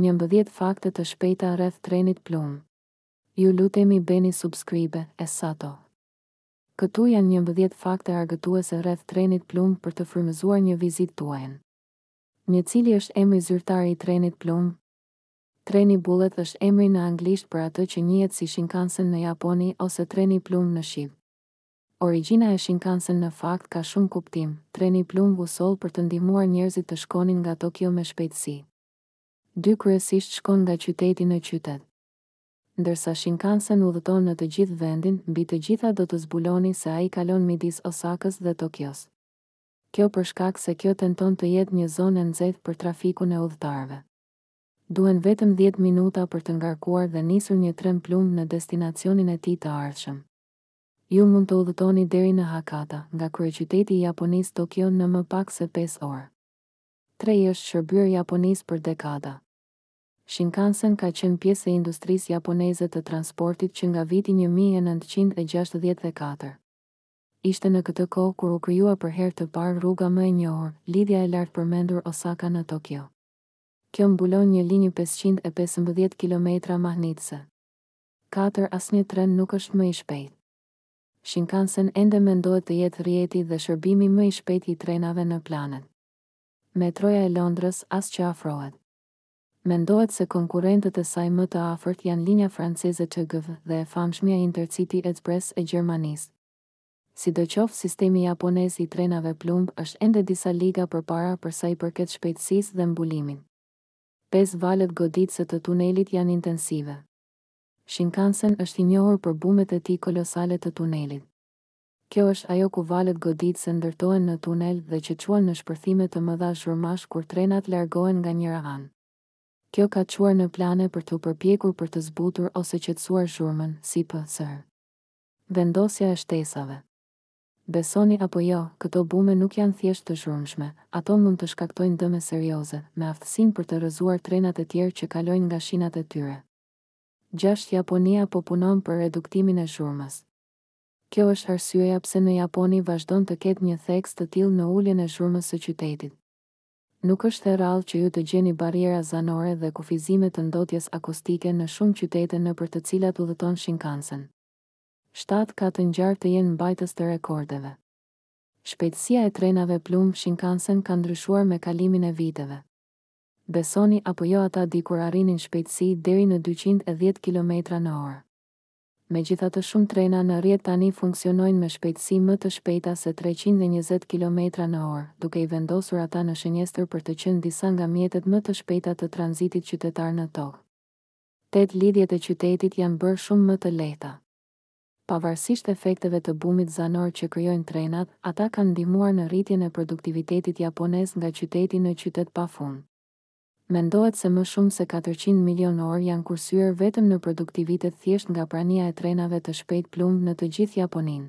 Njëmbëdhjetë fakte të shpejta rreth trenit plumb. Ju lutemi bëni subscribe e sato. Këtu janë njëmbëdhjetë fakte argëtuese rreth trenit plumb për të frymëzuar një vizitë tuajën. Një Cili është emri zyrtar i trenit plum? Treni Bullet është emri në anglisht për atë që njihet si Shinkansen në Japoni ose treni plumb në shqip. Origjina e Shinkansen në fakt ka shumë kuptim, treni plumb u soll për të ndihmuar njerëzit të shkonin nga Tokio me shpejtësi. Dy kryesisht shkon nga qyteti në qytet. Ndërsa Shinkansen udhëton në të gjithë vendin, mbi të gjitha do të zbuloni se ai kalon midis Osakës dhe Tokios. Kjo për shkak se kjo tenton të jetë një zonë e nxehtë për trafikun e udhëtarëve. Duhen vetëm dhjetë minuta për të ngarkuar dhe nisur një tren plumb në destinacionin e tij të ardhshëm. Ju mund të udhëtoni deri në Hakata, nga kryeqyteti i Japonisë Tokio në më pak se pesë orë. Tre I ka shërbyer Japonisë për dekada. Shinkansen ka qenë pjesë e industrisë japoneze të transportit që nga viti një mijë e nëntëqind e gjashtëdhjetë e katër. Ishte në këtë kohë kur u krijua për herë të parë rruga më e njohur, lidhja e lartpërmendur Osaka në Tokio. Kjo mbulon një linjë pesëqind e pesëmbëdhjetë kilometra mahnitëse. Katër, Asnjë tren nuk është më i shpejtë. Shinkansen ende mendohet të jetë rrjeti dhe shërbimi më i shpejtë i trenave në planet. Metroja e Londrës as që afrohet. Mendohet se konkurrentët e saj më të afërt janë linja franceze TGV dhe e famshmja Intercity Express e Gjermanisë. Sidoqoftë sistemi japonez i trenave plumb është ende disa liga përpara për sa i përket shpejtësisë dhe mbulimit. Pesë valët goditëse të tunelit janë intensive. Shinkansen është i njohur për bumet e tij kolosale të tunelit. Kjo është ajo ku valët goditëse ndërtohen në tunel dhe që çojnë në shpërthime të mëdha zhurmash kur trenat largohen nga njëra anë. Kjo ka çuar në plane për t'u përpjekur për të zbutur ose qetësuar zhurmën, si psr. Vendosja e shtesave. Besoni apo jo, këto bume nuk janë thjesht të zhurmshme, ato mund të shkaktojnë dëme serioze, me aftësinë për të rrëzuar trenat e tjerë që kalojnë nga shinat e tyre. Gjashtë Japonia po punon për reduktimin e zhurmës. Kjo është arsyeja pse në Japoni vazhdon të ketë një theks të tillë në uljen e zhurmës së qytetit. Nuk është e rrallë që ju të gjeni barriera zanore dhe kufizime të ndotjes akustike në shumë qytete nëpër të cilat udhëton Shinkansen. Shtatë Ka të ngjarë të jenë mbajtës të rekordeve. Shpejtësia e trenave plumb Shinkansen ka ndryshuar me kalimin e viteve. Besoni apo jo ata dikur arrinin shpejtësi deri në dyqind e dhjetë kilometra në orë. Megjithatë shumë trena në rrjet tani funksionojnë me shpejtësi më të shpejta se treqind e njëzet kilometra në orë, duke i vendosur ata në shënjestër për të qenë disa nga mjetet më të shpejta të tranzitit qytetar në tokë. Tetë lidhjet e qytetit janë bërë shumë më të lehta. Pavarësisht efekteve të bumit zanor që krijojnë trenat, ata kanë ndihmuar në rritjen e produktivitetit japonez nga qyteti në qytet pa fund. Mendohet se më shumë se katërqind milion orë janë kursyer vetëm në produktivitet thjesht nga prania e trenave të shpejtë plumb në të gjithë Japoninë.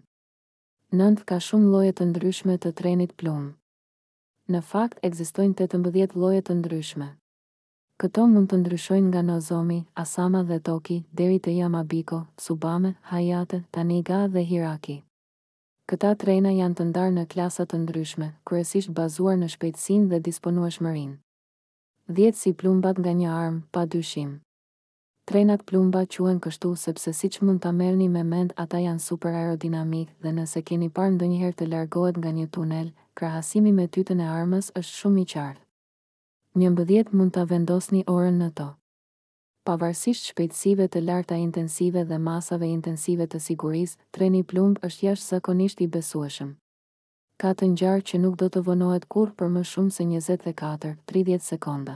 Nëntë Ka shumë lloje të ndryshme të trenit plumb. Në fakt, ekzistojnë tetëmbëdhjetë lloje të ndryshme. Këto mund të ndryshojnë nga Nozomi, Asama dhe Toki, deri te Yamabiko, Tsubame, Hayate, Taniga dhe Hiraki. Këta trena janë të ndarë në klasa të ndryshme, kryesisht bazuar në shpejtësinë dhe disponueshmërinë. Dhjetë si plumbat nga një armë, pa dyshim. Trenat plumba quhen kështu sepse siç mund ta merrni me mend ata janë super aerodinamikë dhe nëse keni parë ndonjëherë të largohet nga një tunel, krahasimi me tytën e armës është shumë i qartë. Njëmbëdhjetë mund ta vendosni orën në to. Pavarësisht shpejtësive të larta intensive dhe masave intensive të sigurisë, treni plumb është jashtëzakonisht i besueshëm. Ka të ngjarë që nuk do të vonohet kurrë për më shumë se njëzet e katër, tridhjetë sekonda.